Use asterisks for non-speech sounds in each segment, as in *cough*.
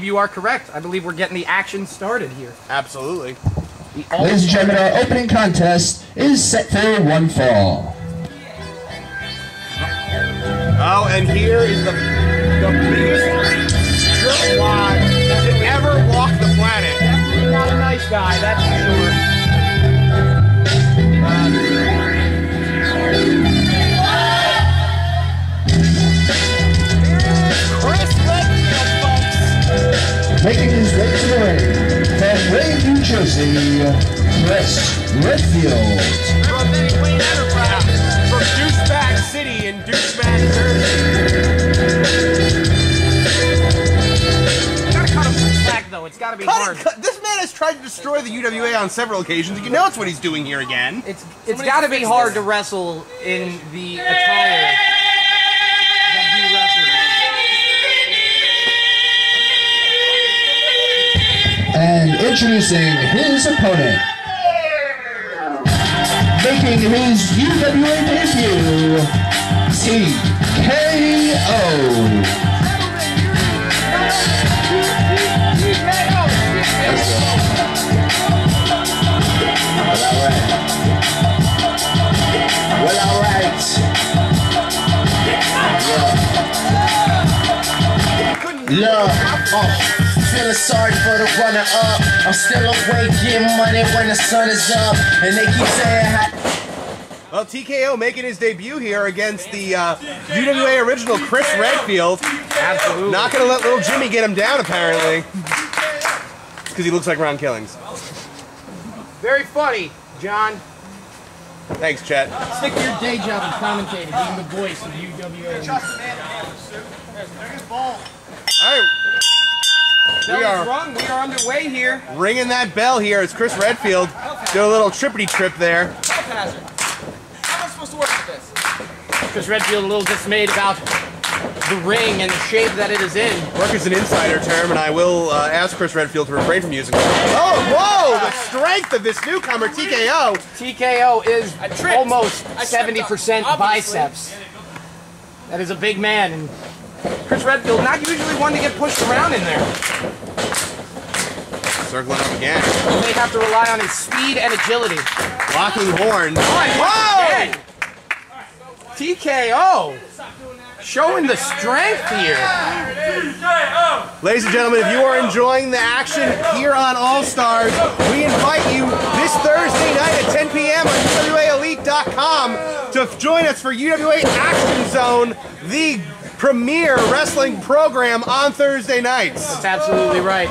believe you are correct. I believe we're getting the action started here. Absolutely. Ladies and gentlemen, our opening contest is set for one fall. Oh, and here is the, the biggest jerk wad to ever walk the planet. Definitely not a nice guy, that's folks. Making his way to the ring from Wayne, New Jersey, Chris Redfield. From Betty Wayne Enterprises. From Douchebag City in Douchebag, Jersey. Gotta cut him some slack though, it's gotta be Cut hard. it, cut- This man has tried to destroy the UWA on several occasions. You know it's what he's doing here again. It's it's gotta be hard to wrestle in the attire And introducing his opponent. Making his UWA debut, TKO. Well, alright. Look, uh, feeling sorry for the runner up. I'm still awake, getting money when the sun is up. And they keep saying, how Well, TKO making his debut here against the uh, UWA original Chris Redfield. Absolutely. Not going to let little Jimmy get him down, apparently. Because he looks like Ron Killings. Very funny, John. Thanks, Chet. Stick to your day job of commentating, being the voice of UWA. All right, Bell We are- rung. We are underway here. ringing that bell here is Chris Redfield. Do a little trippity trip there. How am I supposed to work with this? Chris Redfield a little dismayed about the ring and the shape that it is in. Work is an insider term, and I will uh, ask Chris Redfield to refrain from using it. Oh, whoa! The strength of this newcomer, TKO. TKO is almost 70% biceps. That is a big man. Chris Redfield, not usually one to get pushed around in there. Circling up again. He may have to rely on his speed and agility. Locking horns. Whoa! Whoa! TKO! Showing the strength here. Ladies and gentlemen, if you are enjoying the action here on All Stars, we invite you this Thursday night at 10 p.m. on UWAElite.com to join us for UWA Action Zone, the premier wrestling program on Thursday nights. That's absolutely right.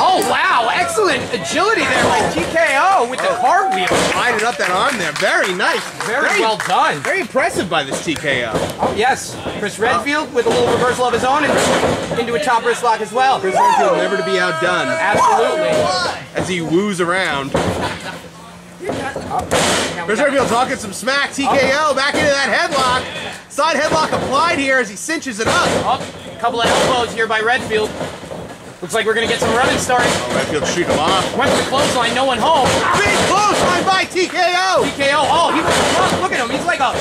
Oh, wow. Excellent agility there by TKO with the cartwheel. Lining up that arm there. Very nice. Very well done. Very impressive by this TKO. Oh, yes. Chris Redfield with a little reversal of his own and into a top wrist lock as well. Chris Redfield never to be outdone Absolutely. as he woos around. Now we Chris got- Redfield talking some smack. TKO back into that headlock. Side headlock applied here as he cinches it up. Oh, a couple of elbows here by Redfield. Looks like we're gonna get some running started. Oh, Redfield shoot him off. Went for the clothesline, no one home. Big clothesline by TKO. TKO, oh, he was look at him. He's like a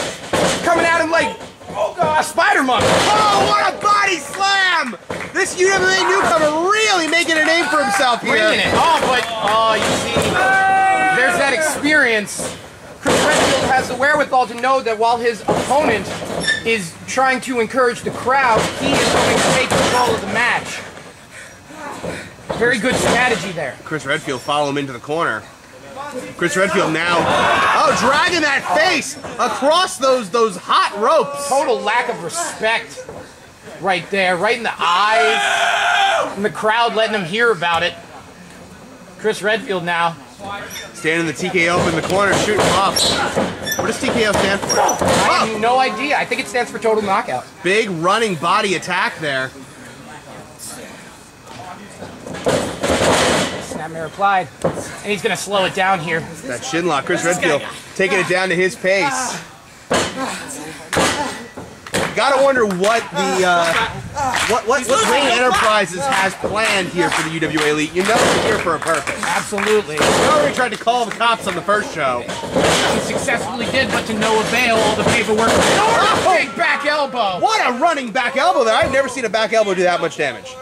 coming at him like oh, a spider monkey. Oh, what a body slam! This UWA newcomer really making a name for himself here. Bringing it. Oh, but oh, you see, there's that experience. Chris Redfield has the wherewithal to know that while his opponent is trying to encourage the crowd, he is going to take control of the match. Very good strategy there. Chris Redfield follow him into the corner. Chris Redfield now, oh, dragging that face across those those hot ropes. Total lack of respect right there, right in the eyes. And the crowd letting him hear about it. Chris Redfield now. Standing the TKO in the corner, shooting off. What does TKO stand for? I have no idea. I think it stands for total knockout. big running body attack there. Snapmare applied. And he's gonna slow it down here. That shin lock, Chris Redfield taking it down to his pace. Ah. Gotta wonder what the *laughs* uh, what what, what Ring Enterprises has planned here for the UWA Elite. You know we're here for a purpose. Absolutely. We already tried to call the cops on the first show. He successfully did, but to no avail. All the paperwork. Oh! Big back elbow. What a running back elbow there! I've never seen a back elbow do that much damage.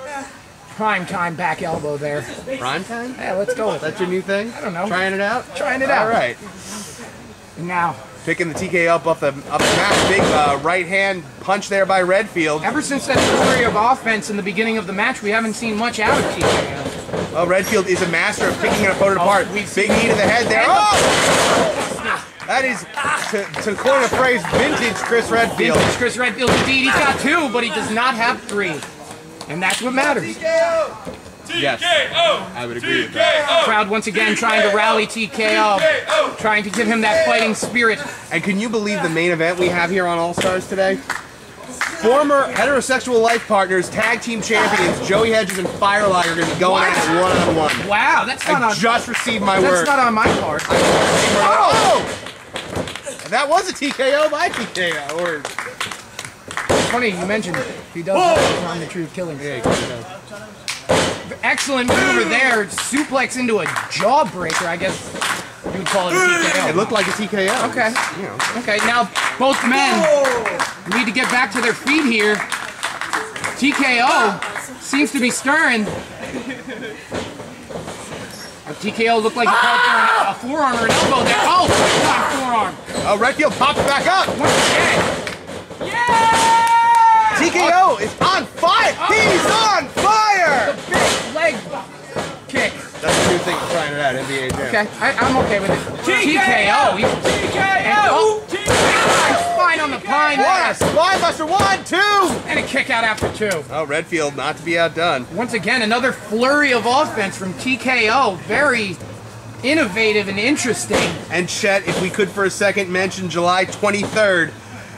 Prime time back elbow there. Prime time? Yeah, let's go with That's your new thing? I don't know. Trying it out? Trying it out. All right. Now, Picking the TK up off the up the mat. Big uh, right hand punch there by Redfield. ever since that flurry of offense in the beginning of the match, we haven't seen much out of TKO. Well, Redfield is a master of picking an opponent apart. we've Big knee to the head there. Oh! That is, to, to coin a phrase, vintage Chris Redfield. Vintage Chris Redfield, indeed, he's got two, but he does not have three. And that's what matters. Yes, I would agree with that. Crowd once again trying to rally TKO, trying to give him that fighting spirit. And can you believe the main event we have here on All Stars today? Former heterosexual life partners, tag team champions, Joey Hedges and Fire Liger are going to be going at it one on one. Wow, that's not I on. just received my That's word. not on my part. Oh! That was a TKO by TKO. Or Funny you mentioned it. he does have on the true killing. Excellent maneuver there. Suplex into a jawbreaker. I guess you would call it a TKO. it looked like a TKO. Okay. You know. Okay, now both men need to get back to their feet here. TKO seems to be stirring. Uh, TKO looked like he called for an- a forearm or an elbow there. Oh, God, forearm. Oh, Redfield pops back up. Once again. TKO is on fire. He's on fire. Big leg kick. That's the new thing for trying it out, NBA Jam. Okay, I, I'm okay with it. TKO. TKO. Oh, fine on the pine. What a Yes. spine buster. One, two. And a kick out after two. Oh, Redfield not to be outdone. Once again, another flurry of offense from TKO. Very innovative and interesting. And Chet, if we could for a second mention July 23rd,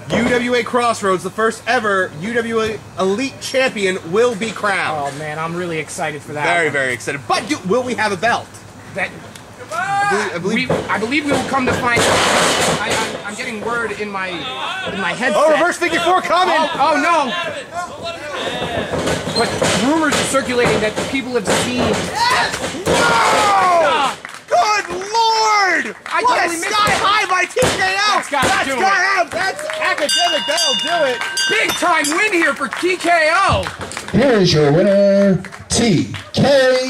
UWA Crossroads, the first ever UWA Elite Champion, will be crowned. Oh man, I'm really excited for that. Very, very excited. But do, will we have a belt? That I believe. I we, I believe we will come to find. I, I'm, I'm getting word in my in my headset. oh, reverse figure four coming. Oh, oh no! But rumors are circulating that people have seen. Yes! No! Good lord! I what totally a missed sky it. high by TKO! That's gotta do it. gotta- That's academic. That'll do it. Big time win here for TKO. Here's your winner, TKO.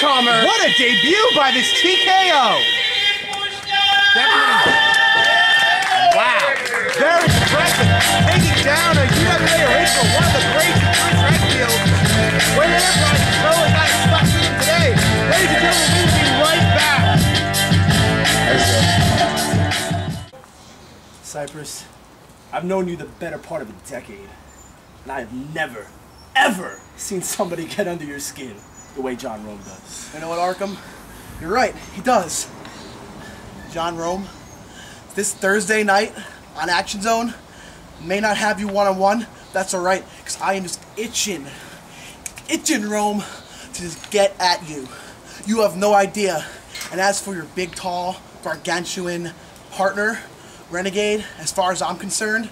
Newcomer. What a debut by this TKO! Definitely- Wow. Very impressive. Taking down a UWA original, one of the greats, Chris Redfield. Wayne Enterprises totally got it stuck to him today. Ladies and gentlemen, we will be right back. Cypress, I've known you the better part of a decade, and I have never, ever seen somebody *laughs* get under your skin the way John Rome does. You know what, Arkham? You're right. He does. John Rome, this Thursday night on Action Zone may not have you one on one. That's all right, because I am just itching, itching Rome to just get at you. You have no idea. And as for your big, tall, gargantuan partner, Renegade, as far as I'm concerned,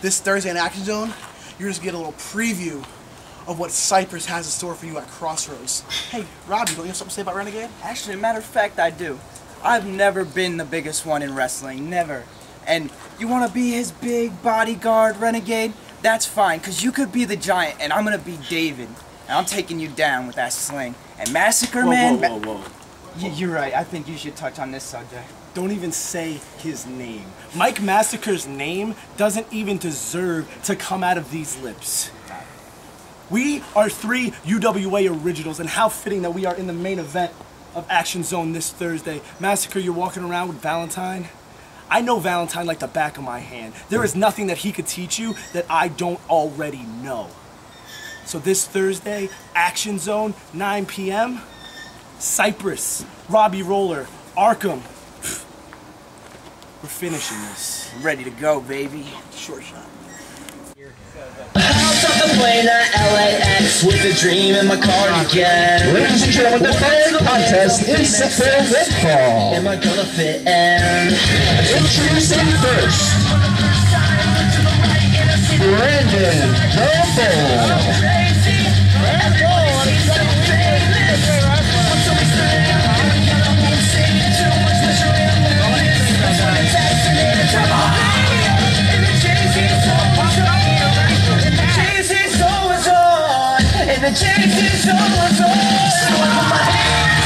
this Thursday in Action Zone, you're just getting a little preview of what Cypress has in store for you at Crossroads. Hey, Robbie, don't you have something to say about Renegade? Actually, matter of fact, I do. I've never been the biggest one in wrestling, never. And you want to be his big bodyguard renegade? That's fine, because you could be the giant, and I'm going to be David. And I'm taking you down with that sling. And Massacre Whoa, Man. whoa, whoa, whoa. Y- you're right, I think you should touch on this subject. Don't even say his name. Mike Massacre's name doesn't even deserve to come out of these lips. We are three UWA originals, and how fitting that we are in the main event of Action Zone this Thursday. Massacre, you're walking around with Valentine. I know Valentine like the back of my hand. There is nothing that he could teach you that I don't already know. So this Thursday, Action Zone, 9 p.m. Cypress, Robbie Roller, Arkham. We're finishing this. I'm ready to go, baby. Short shot. The plane at LAX with a dream in my cardigan. Ladies and gentlemen, the third contest is for one fall. Am I gonna fit in? Introducing first, Brandon Campbell. The chase is always on. So I put my hands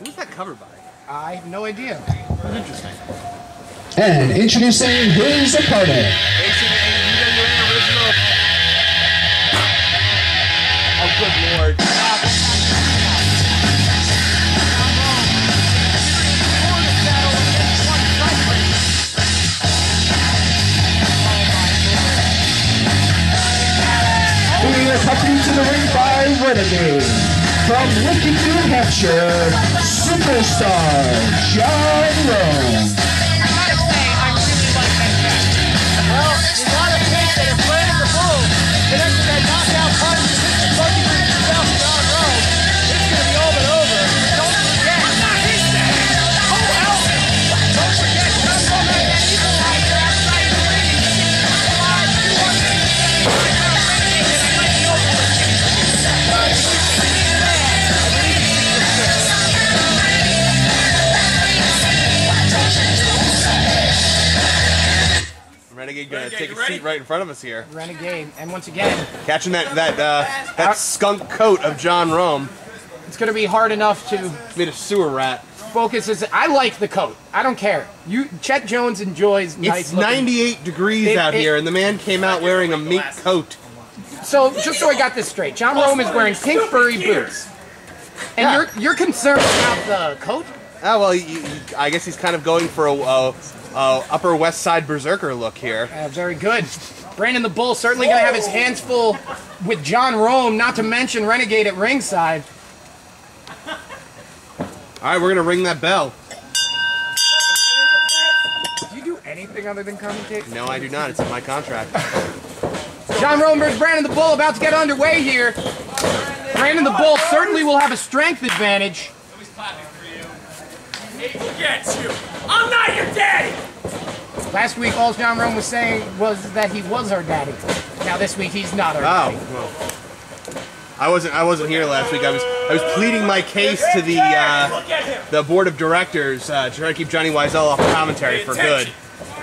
Who's that covered by? I have no idea. Interesting. And introducing his opponent, a UWA Renegade. From Lincoln, New Hampshire, superstar John Rome. Gonna take a seat right in front of us here. Renegade. And once again, Catching that that uh, that skunk coat of John Rome. it's going to be hard enough to Made a sewer rat. focus. As I like the coat. I don't care. You, Chet Jones enjoys. It's looking- 98 degrees It- out it- here, and the man came out wearing a mink coat. So just so I got this straight, John Rome is wearing pink furry boots, and Yeah. you're you're concerned about the coat. Oh well, you, you, I guess he's kind of going for a, a, a Upper West Side berserker look here. Uh, very good. Brandon the Bull certainly going to have his hands full with John Rome, not to mention Renegade at ringside. All right, we're gonna ring that bell. Do you do anything other than commentate? No, I do not. It's in my contract. John Rome versus Brandon the Bull about to get underway here. Brandon the Bull certainly will have a strength advantage. Forget you. Get you. I'm not your daddy. Last week, all John Rome was saying was that he was our daddy. Now this week, he's not our Oh, daddy. well. I wasn't. I wasn't here last week. I was. I was pleading my case to the uh, Look at him. the board of directors uh, to try to keep Johnny Wiesel off commentary for good.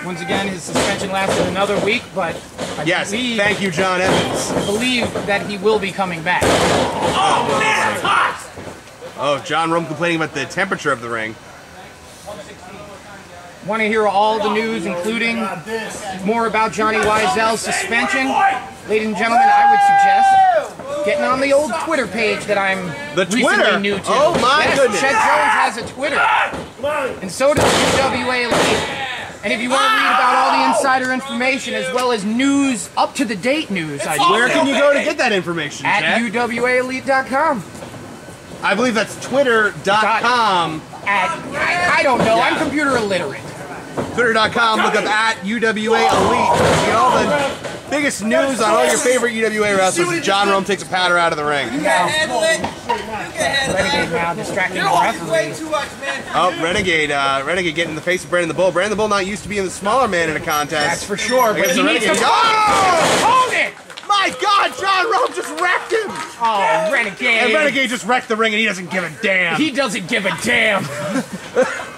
Once again, his suspension lasted another week, but I Yes, believe, thank you, John Evans. I believe that he will be coming back. Oh man, it's hot. Oh, John Rome complaining about the temperature of the ring. Want to hear all the news, including more about Johnny Wiesel's suspension? Ladies and gentlemen, I would suggest getting on the old Twitter page that I'm The recently Twitter? new to. Oh, my yes, goodness. Chet Jones has a Twitter, and so does UWA Elite. And if you want to read about all the insider information as well as news, up to the date news, I Where can you go to get that information, at? UWAElite.com. I believe that's twitter.com. At I, I don't know, I'm computer illiterate. Twitter.com, look up at UWA Elite. Get all the biggest news on all your favorite UWA wrestlers. John Rome takes a powder out of the ring. Handle it. You can handle Renegade now distracting the referee. too much, man. Oh, Renegade, uh, Renegade getting in the face of Brandon the Bull. Brandon the Bull not used to being the smaller man in a contest. That's for sure, but he needs to Renegade. oh! Oh! opponent. My God, John Rome just wrecked him! Oh, Renegade. And Renegade just wrecked the ring and he doesn't give a damn. He doesn't give a damn. *laughs*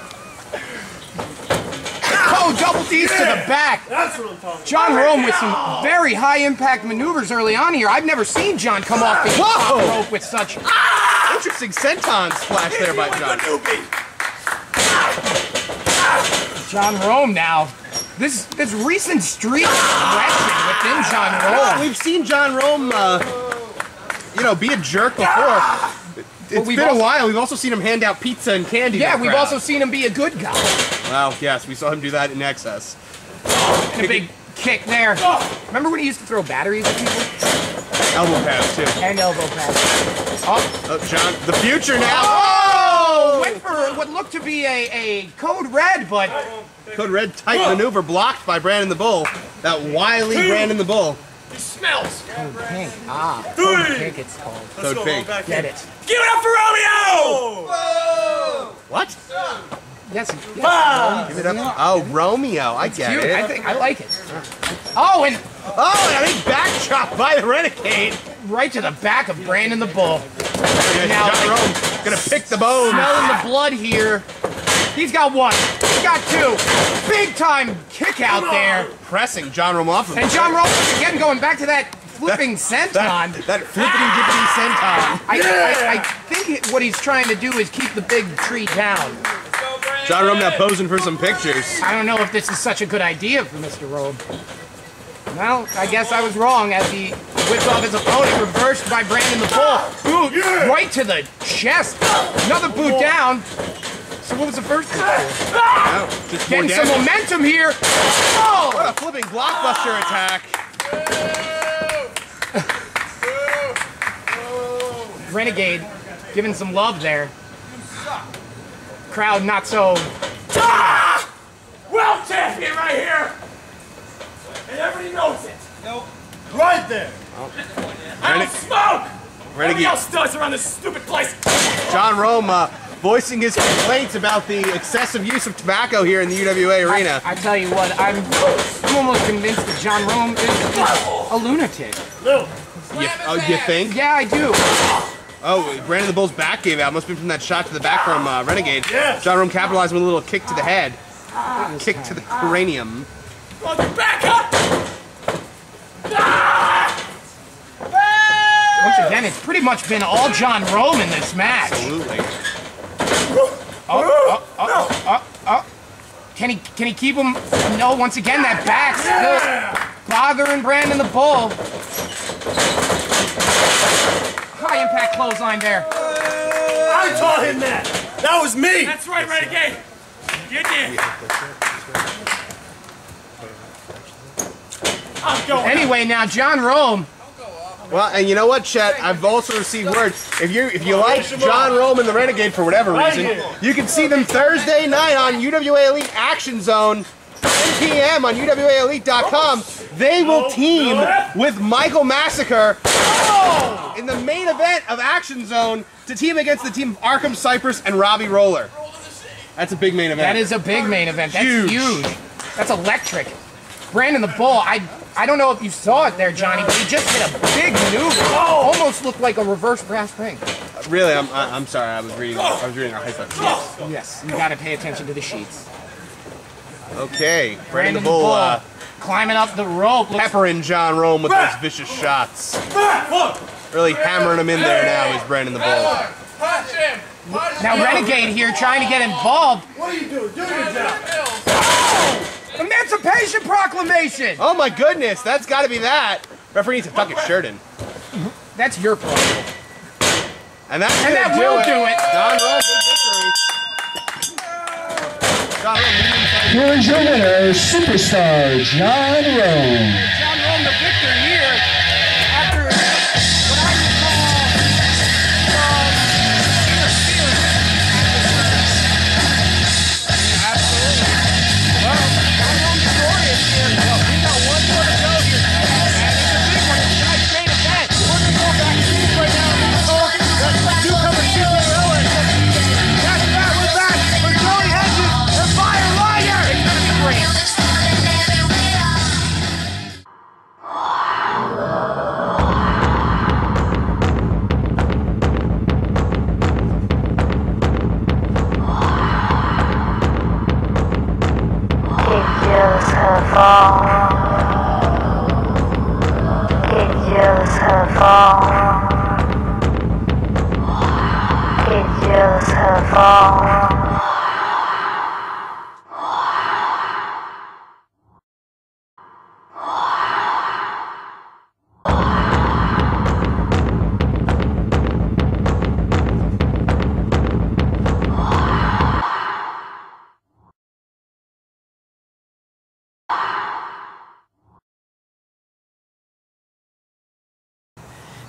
oh, double D's to the back. That's what I'm talking John Rome with some very high impact maneuvers early on here. I've never seen John come off the top rope with such. Interesting senton splash there by John. John Rome now. This this recent streak of aggression within John Rome. We've seen John Rome, uh, you know, be a jerk before. It's we've been a while. We've also seen him hand out pizza and candy. Yeah, we've crowd. also seen him be a good guy. Well, yes, we saw him do that in excess. And a big kick there. Remember when he used to throw batteries at people? Elbow pads too. And elbow pads. Oh, Oh, John, the future now. oh! oh! Went for for what looked to be a, a code red, but Code Red tight maneuver blocked by Brandon the Bull. That wily Brandon the Bull. He smells. pink. Ah, Three. code pink it's called. Let's Code Pink. Get it? Give it up for Romeo! Whoa! What? Yes. yes. Give it up. Oh, Romeo. I get Cute. it. I think I like it. Oh, and Oh, and a big back chop by the Renegade. right to the back of Brandon the Bull. Now, John Rome gonna pick the bone. Smelling the blood here. He's got one. He's got two. Big time kick out there. Pressing John Rome off of him. And John Rome again going back to that flipping senton. That, that flippity dippity senton. I, I, I think what he's trying to do is keep the big tree down. John Rome now posing for some pictures. I don't know if this is such a good idea for Mr. Rome. Well, I guess I was wrong as he whips off his opponent, reversed by Brandon the Bull. Boot right to the chest. Another boot down. So what was the first boot? Oh, just Getting some momentum here. Oh! What a flipping blockbuster attack. *laughs* Renegade giving some love there. Crowd not so. Ah! World champion right here! And everybody knows it. Nope. Right there. I don't smoke! Everybody Renegade. else does around this stupid place. John Rome uh, voicing his complaints about the excessive use of tobacco here in the UWA arena. I tell you what, I'm, I'm almost convinced that John Rome is, is a lunatic. You, oh, you think? Yeah, I do. Oh, Brandon the Bull's back gave out. Must be from that shot to the back from uh, Renegade. John Rome capitalized with a little kick to the head. Kick to the cranium. On back up! Once again, it's pretty much been all John Rome in this match. Absolutely. Can he can he keep him? No, once again that back's still bothering Brandon the Bull. High impact clothesline there. I taught him that. That was me. That's right, Renegade. You did. I'm going. Anyway, now John Rome. Well, and you know what, Chet? I've also received word. If you if you like John Rome and the Renegade for whatever reason, you can see them Thursday night on UWA Elite Action Zone, 10 p.m. on UWAElite.com. They will team with Michael Massacre in the main event of Action Zone to team against the team of Arkham Cypress and Robbie Roller. That's a big main event. That is a big main event. That's Huge. huge. That's electric. Brandon the Bull. I I don't know if you saw it there, Johnny, but he just hit a big maneuver. Almost looked like a reverse brass ring. really. I'm I- I'm sorry. I was reading. I was reading our hype up sheets. Yes, you got to pay attention to the sheets. Okay, Brandon Brandon the the Bull. Bull Uh, climbing up the rope. Looks peppering John Rome with those vicious shots. Really hammering him in there now is Brandon the Bull. Punch him! Punch Now Renegade here trying to get involved. What are you doing? Do your job. Emancipation Proclamation! Oh my goodness, that's got to be that. Referee needs to tuck his shirt in. That's your problem. And that's And gonna that do will it. do it. John Rome, big victory. John Rome, medium-sized Here is your winner, superstar John Rome.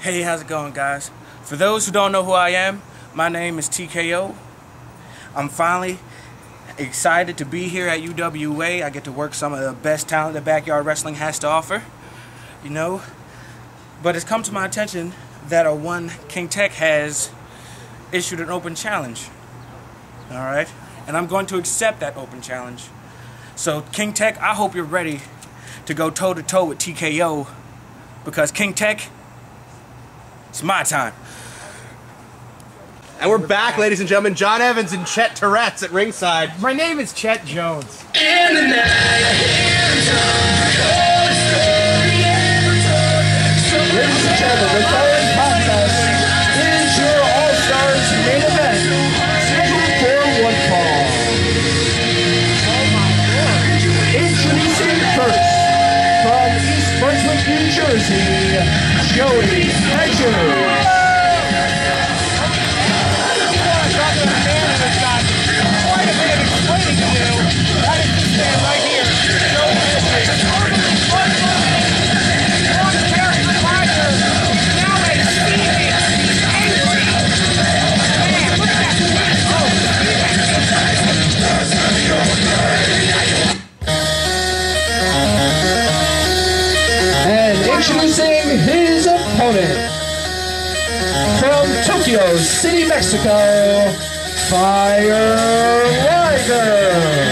Hey, how's it going, guys? For those who don't know who I am, my name is TKO. I'm finally excited to be here at UWA. I get to work some of the best talent that backyard wrestling has to offer. You know, but it's come to my attention that a one King Tech has issued an open challenge. All right, and I'm going to accept that open challenge. So King Tech, I hope you're ready to go toe to toe with TKO because King Tech, it's my time. And we're back, ladies and gentlemen. John Evans and Chet Tourette's at ringside. My name is Chet Jones. Ladies and gentlemen, the following contest is your All-Stars main event, scheduled for one fall. Oh my god. Introducing first, from East Brunswick, New Jersey, Joey Hedges. Tokyo City, Mexico, Fire Liger.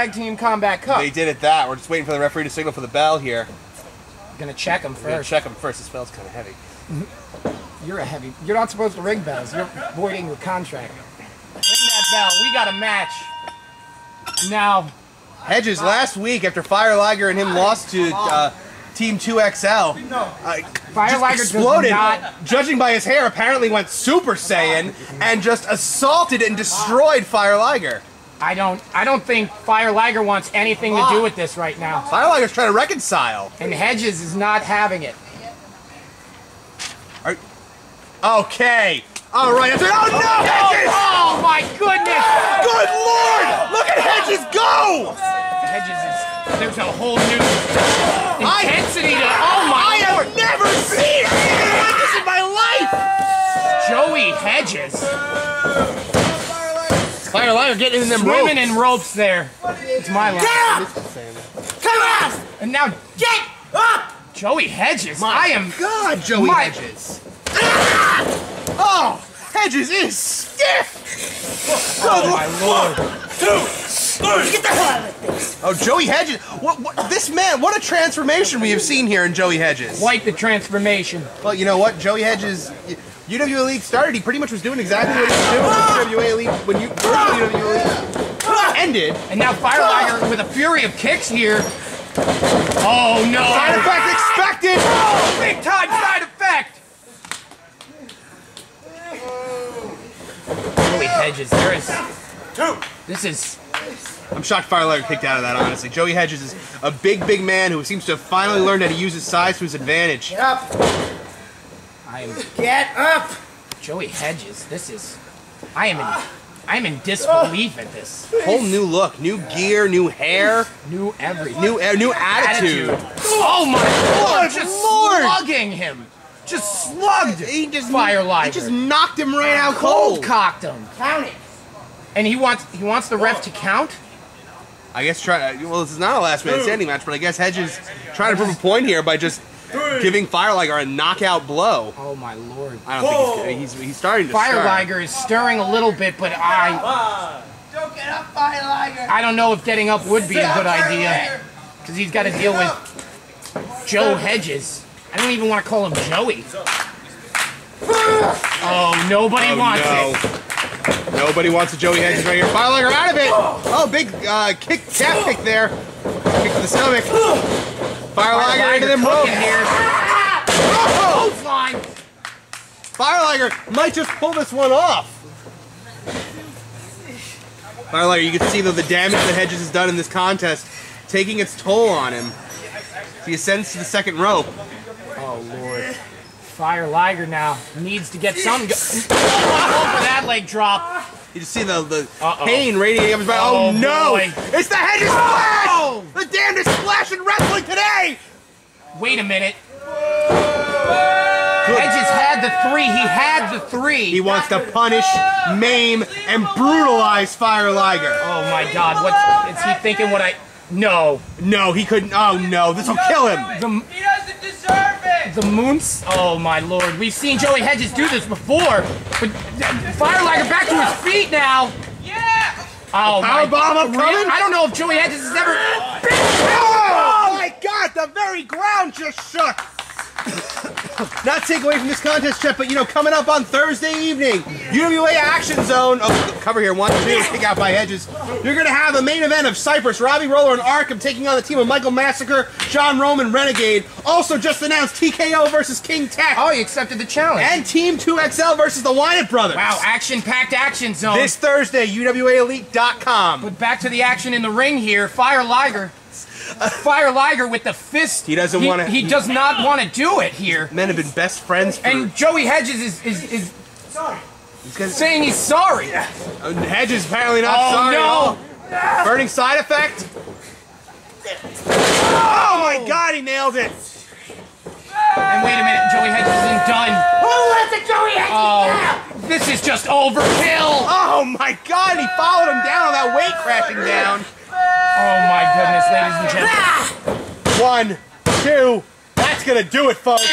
Tag Team Combat Cup. They did it that. We're just waiting for the referee to signal for the bell here. Gonna check them We're gonna first. check them first. This bell's kind of heavy. *laughs* You're a heavy. You're not supposed to ring bells. You're voiding your contract. Ring that bell. We got a match. Now, Hedges last week after Fire Liger and him lost to uh, Team 2XL. Uh, Fire just Liger does exploded. not- Judging by his hair, apparently went Super Saiyan and just assaulted and destroyed Fire Liger. I don't. I don't think Fire Liger wants anything to do with this right now. Fire Liger's trying to reconcile. And Hedges is not having it. Okay. All right. Oh no, Hedges! Oh my goodness! Good lord! Look at Hedges go! Hedges is. There's a whole new intensity to. Oh my I lord! have never seen anything like this in my life. Joey Hedges. Fire Liger get in them Swimming in ropes there. It's my line. Come on! And now get up! Joey Hedges. I am. God, Joey My- Hedges. Ah! Oh, Hedges is stiff. Oh my lord. Get the hell out of this! Oh, Joey Hedges. What, what? This man. What a transformation we have seen here in Joey Hedges. Quite the transformation. Well, you know what? Joey Hedges. UWA League started. He pretty much was doing exactly what he was doing when UWA League when you when UWA League ended. And now Fire Liger with a fury of kicks here. Oh no! Side effect expected. Oh, big time side effect! Joey Hedges, there is. This is. I'm shocked Fire Liger kicked out of that. Honestly, Joey Hedges is a big, big man who seems to have finally learned how to use his size to his advantage. I am. Get up! Joey Hedges, this is. I am in. I'm in disbelief at this. Whole new look, new gear, new hair, New everything. new uh, new attitude. Oh my lord! Good Just lord. slugging him. Just slugged. He just Fire He Liger. just knocked him right out cold cold. cocked him. Count it. And he wants he wants the ref to count. I guess try. Well, this is not a last man standing match, but I guess Hedges trying to prove a point here by just giving Fire Liger a knockout blow. Oh my lord. I don't think he's, he's he's starting to Fire stir. Liger is stirring a little bit, but I Don't get up, Fire Liger! I don't know if getting up would be a good idea because he's got to deal with Joe Hedges. I don't even want to call him Joey. Oh, nobody Oh, wants no. it. Nobody wants a Joey Hedges right here. Fireliger out of it. Oh, big uh, kick, tap kick there. Kick to the stomach. Fireliger into them ropes. cooking here. Oh! Line. Fireliger might just pull this one off. Fireliger, you can see though the damage that Hedges has done in this contest taking its toll on him. He ascends to the second rope. Oh lord. Fire Liger now needs to get some. Go- oh, *laughs* for that leg drop. You just see the, the Uh-oh. pain radiating up his body. Oh, Oh, no! boy. It's the Hedges splash! Oh! The damnedest splash in wrestling today! Wait a minute. Hedges had the three. He had the three. He wants to punish, maim, and brutalize Fire Liger. oh my God! What is he thinking? What I? No. No, he couldn't. Oh no, this will kill him. The deserve it! the moons. Oh my lord! We've seen Joey Hedges do this before, but Fire Liger back to his feet now. Yeah! Oh Power my! Powerbomb upcoming? I don't know if Joey Hedges has ever. Oh my god, the very ground just shook! Not take away from this contest, Chet, but you know, coming up on Thursday evening, UWA Action Zone. Oh, cover here, one, two, kick out by Hedges. You're gonna have a main event of Cypress, Robbie Roller, and Arkham taking on the team of Michael Massacre, John Roman, Renegade. Also just announced TKO versus King Tech. Oh, he accepted the challenge. And Team 2XL versus the Wyatt Brothers. wow, action-packed action zone. This Thursday, UWAElite.com. But back to the action in the ring here. Fire Liger. Fire Liger with the fist. He doesn't wanna- He does not want to do it here. Men have been best friends for And Joey Hedges is is, is These guys- saying he's sorry. Uh, Hedges apparently not Oh, sorry. at no. all. Burning side effect. Oh my god, he nailed it. And wait a minute, Joey Hedges isn't done. Who let the Joey Hedges Oh, this is just overkill. Oh my god, he followed him down on that weight crashing down. Oh my goodness, ladies and gentlemen. One, two. That's gonna do it, folks.